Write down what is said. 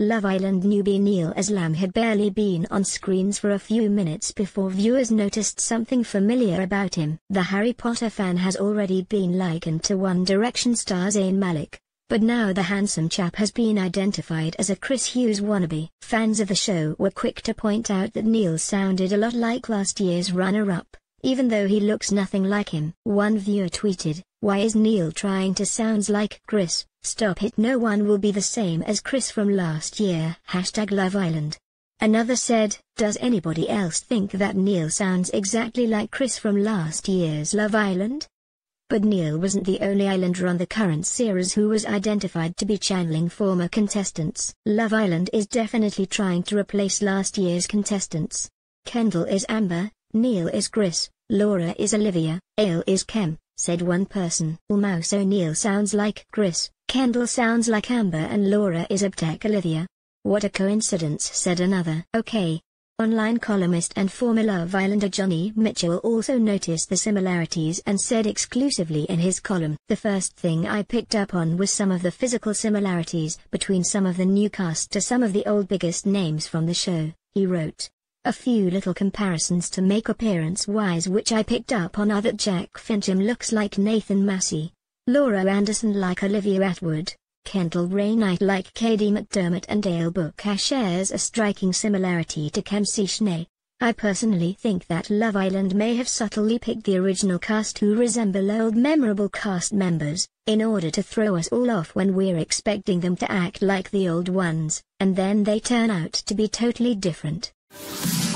Love Island newbie Niall Aslam had barely been on screens for a few minutes before viewers noticed something familiar about him. The Harry Potter fan has already been likened to One Direction star Zayn Malik, but now the handsome chap has been identified as a Chris Hughes wannabe. Fans of the show were quick to point out that Niall sounded a lot like last year's runner-up, even though he looks nothing like him. One viewer tweeted, why is Niall trying to sound like Chris? Stop it no one will be the same as Chris from last year. Hashtag Love Island. Another said, does anybody else think that Niall sounds exactly like Chris from last year's Love Island? But Niall wasn't the only Islander on the current series who was identified to be channeling former contestants. Love Island is definitely trying to replace last year's contestants. Kendall is Amber, Niall is Chris, Laura is Olivia, Ale is Kem, said one person. Mouse O'Neill sounds like Chris, Kendall sounds like Amber and Laura is Abtech Olivia. What a coincidence said another. Okay. Online columnist and former Love Islander Johnny Mitchell also noticed the similarities and said exclusively in his column, The first thing I picked up on was some of the physical similarities between some of the new cast to some of the old biggest names from the show, he wrote. A few little comparisons to make appearance-wise which I picked up on are that Jack Fincham looks like Nathan Massey, Laura Anderson like Olivia Attwood, Kendall Rae-Knight like Kady McDermott and Dale Booker shares a striking similarity to Kem Cetinay. I personally think that Love Island may have subtly picked the original cast who resemble old memorable cast members, in order to throw us all off when we're expecting them to act like the old ones, and then they turn out to be totally different you